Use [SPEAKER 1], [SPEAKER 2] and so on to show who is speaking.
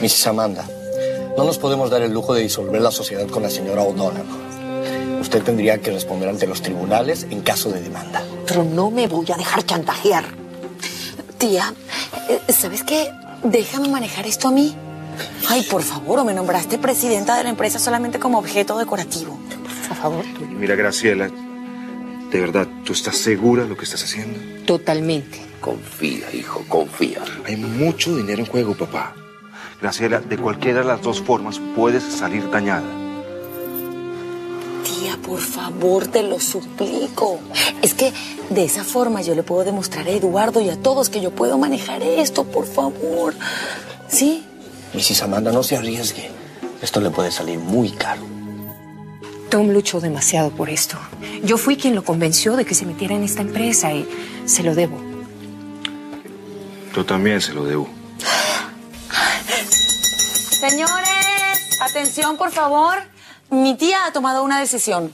[SPEAKER 1] Mrs. Amanda, no nos podemos dar el lujo de disolver la sociedad con la señora O'Donnell. Usted tendría que responder ante los tribunales en caso de demanda.
[SPEAKER 2] Pero no me voy a dejar chantajear.
[SPEAKER 3] Tía, eh, ¿sabes qué? Déjame manejar esto a mí. Ay, por favor, o me nombraste presidenta de la empresa solamente como objeto decorativo.
[SPEAKER 2] Por favor.
[SPEAKER 4] Mira, Graciela, de verdad, ¿tú estás segura de lo que estás haciendo?
[SPEAKER 2] Totalmente.
[SPEAKER 5] Confía, hijo, confía.
[SPEAKER 4] Hay mucho dinero en juego, papá. Graciela, de cualquiera de las dos formas puedes salir dañada.
[SPEAKER 3] Tía, por favor, te lo suplico. Es que de esa forma yo le puedo demostrar a Eduardo y a todos que yo puedo manejar esto, por favor. ¿Sí?
[SPEAKER 1] Mrs. Amanda, no se arriesgue. Esto le puede salir muy caro.
[SPEAKER 2] Tom luchó demasiado por esto. Yo fui quien lo convenció de que se metiera en esta empresa y se lo debo.
[SPEAKER 4] Yo también se lo debo.
[SPEAKER 3] Señores, atención por favor. Mi tía ha tomado una decisión.